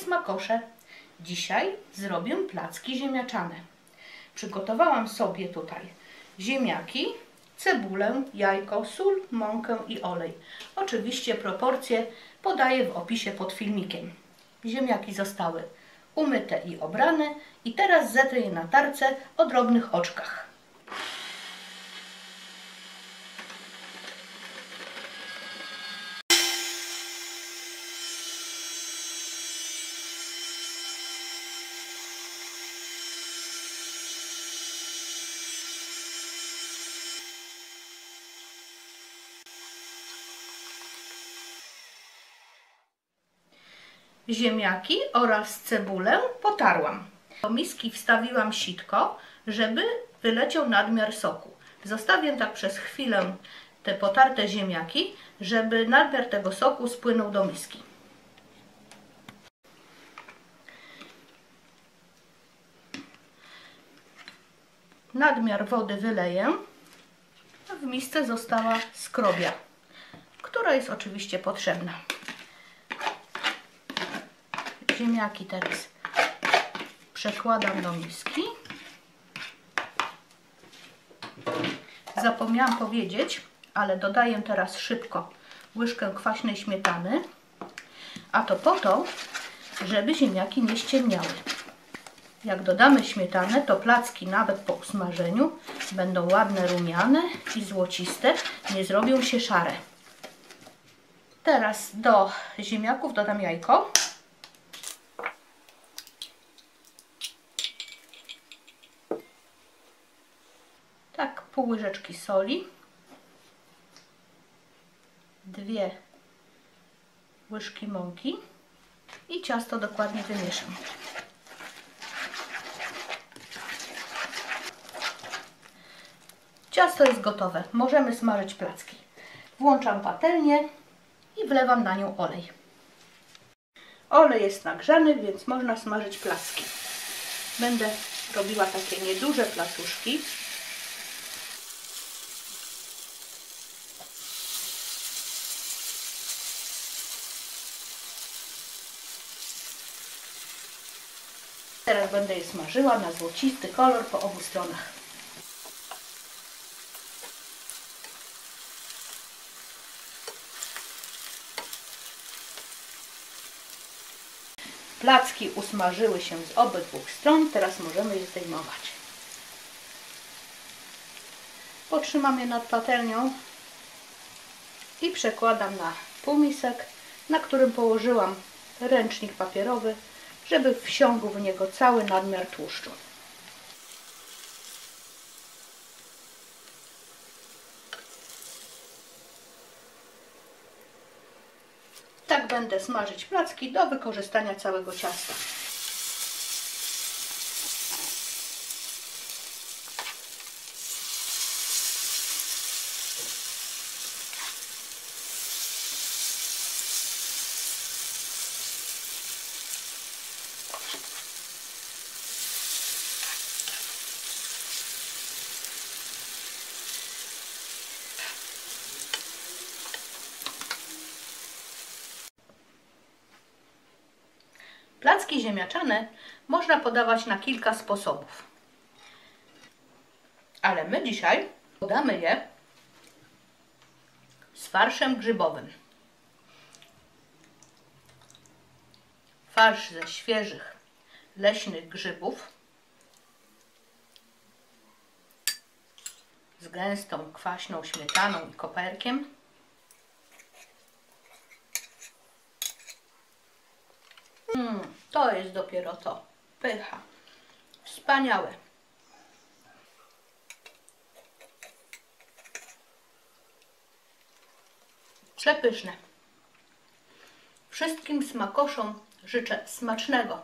smakosze. Dzisiaj zrobię placki ziemniaczane. Przygotowałam sobie tutaj ziemniaki, cebulę, jajko, sól, mąkę i olej. Oczywiście proporcje podaję w opisie pod filmikiem. Ziemniaki zostały umyte i obrane i teraz zetrę je na tarce o drobnych oczkach. Ziemniaki oraz cebulę potarłam. Do miski wstawiłam sitko, żeby wyleciał nadmiar soku. Zostawię tak przez chwilę te potarte ziemniaki, żeby nadmiar tego soku spłynął do miski. Nadmiar wody wyleję. W misce została skrobia, która jest oczywiście potrzebna. Ziemniaki teraz przekładam do miski. Zapomniałam powiedzieć, ale dodaję teraz szybko łyżkę kwaśnej śmietany, a to po to, żeby ziemniaki nie ściemniały. Jak dodamy śmietanę, to placki nawet po usmażeniu będą ładne, rumiane i złociste, nie zrobią się szare. Teraz do ziemniaków dodam jajko. Tak, pół łyżeczki soli. Dwie łyżki mąki i ciasto dokładnie wymieszam. Ciasto jest gotowe. Możemy smażyć placki. Włączam patelnię i wlewam na nią olej. Olej jest nagrzany, więc można smażyć placki. Będę robiła takie nieduże placuszki. Teraz będę je smażyła na złocisty kolor po obu stronach. Placki usmażyły się z obydwu stron, teraz możemy je zdejmować. Potrzymam je nad patelnią i przekładam na półmisek, na którym położyłam ręcznik papierowy, żeby wsiągł w niego cały nadmiar tłuszczu. Tak będę smażyć placki do wykorzystania całego ciasta. Placki ziemniaczane można podawać na kilka sposobów. Ale my dzisiaj podamy je z farszem grzybowym. Farsz ze świeżych leśnych grzybów z gęstą kwaśną śmietaną i koperkiem to jest dopiero to. Pycha. Wspaniałe. Przepyszne. Wszystkim smakoszom życzę smacznego